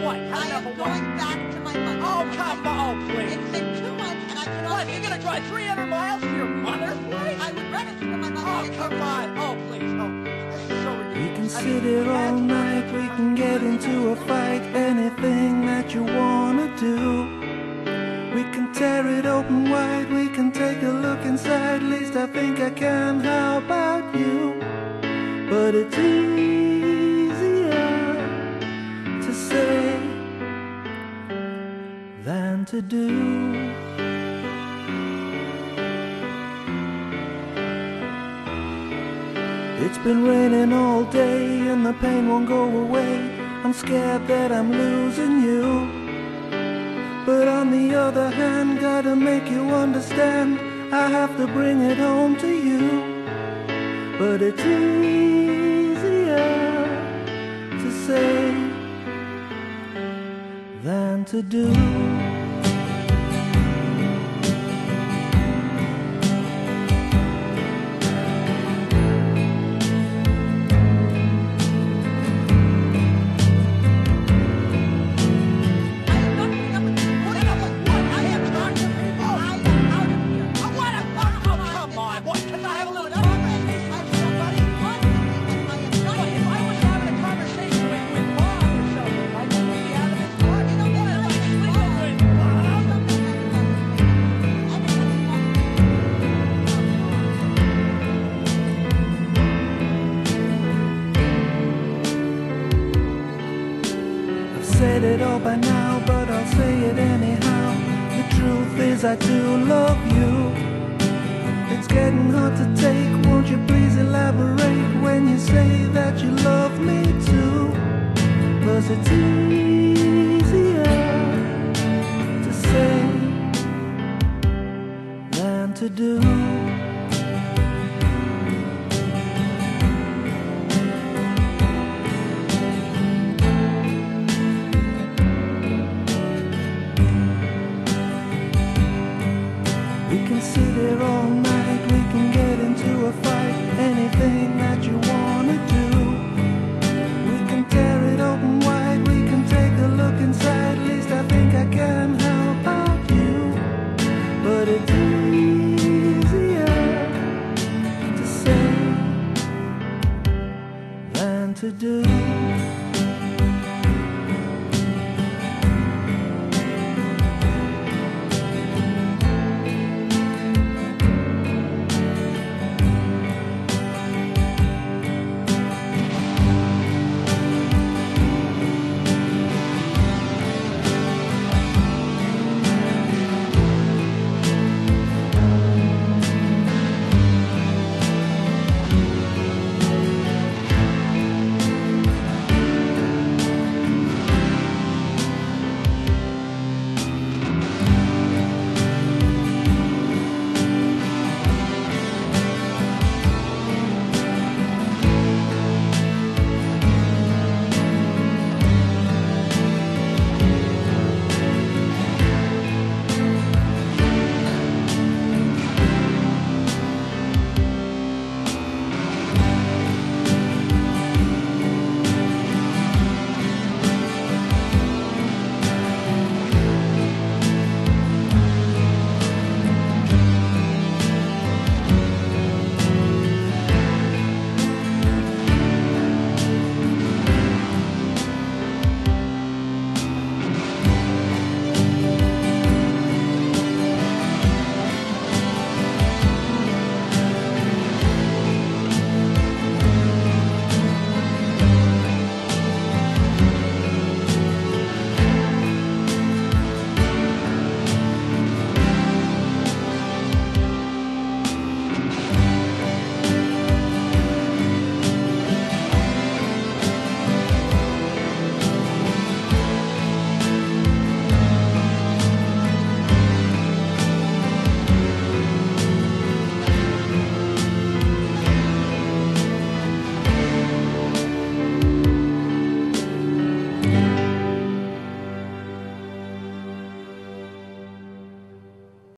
what? How I number am what? going back to my mother. Oh, come on, oh, please. It's been two months and I cannot What, take you're gonna drive 300 miles to your mother's place? I would rather see my mother. Oh, come on. Oh, please. Oh, please. This so ridiculous. We can I sit here all night, we can get into a fight, anything that you wanna do. We can tear it open wide, we can take a look inside, least I think I can. How about you? But it's easier to do. It's been raining all day and the pain won't go away. I'm scared that I'm losing you. But on the other hand, gotta make you understand. I have to bring it home to you. But it's easier to say than to do. Said it all by now, but I'll say it anyhow. The truth is, I do love you. It's getting hard to take. Won't you please elaborate when you say that you love me too? Cause it's easier to say than to do. To do.